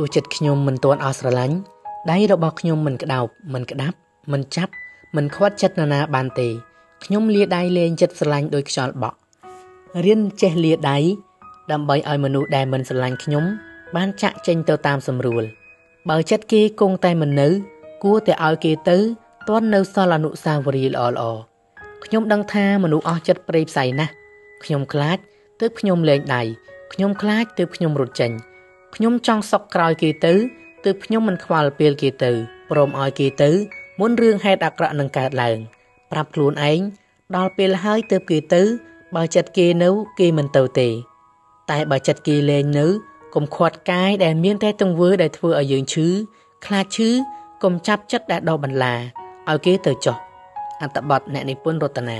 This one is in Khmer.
ទោះចិត្តខ្ញុំមិនទាន់អស់ស្រឡាញ់ដៃរបស់ខ្ញុំមិនក្តោបមិនក្តាប់មិនចាប់មិនខ្វាត់ចិត្តនរណាបានទេខ្ញុំលាដៃលេងចិត្តស្រឡាញ់ដោយខ្យល់បក់រៀនចេះលាដៃដើម្បីឲ្យមនុស្សដែលមិនស្រឡាញ់ខ្ញុំ បានចាក់ចេញទៅតាមស្រួល បើចិត្តគេគង់តែមិននៅ គួរតែឲ្យគេទៅទាន់នៅសល់អនុស្សាវរីយ៍ល្អល្អខ្ញុំដឹងថាមនុស្សអស់ចិត្តព្រៃផ្សៃណាស់ខ្ញុំខ្លាចទើបខ្ញុំលែងដៃខ្ញុំខ្លាចទើបខ្ញុំរត់ចេញ ខ្ញុំចង់សក់ក្រោយគេទៅទើបខ្ញុំមិនខ្វល់ពេលគេទៅព្រមឲ្យគេទៅមុនរឿងហេតុអាក្រក់នឹងកើតឡើង ប្រាប់ខ្លួនឯងដល់ពេលហើយទើបគេទៅ បើចិត្តគេនៅគេមិនទៅទេ តែបើចិត្តគេលែងនៅកុំខាត់កាយដែលមានតែទង្វើដែលធ្វើឲ្យយើងឈឺខ្លាចឈឺកុំចាប់ចិត្តដែលដោះបន្លាឲ្យគេទៅចោះអត្តបទអ្នកនិពន្ធរតនា